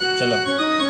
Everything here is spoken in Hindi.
चलो।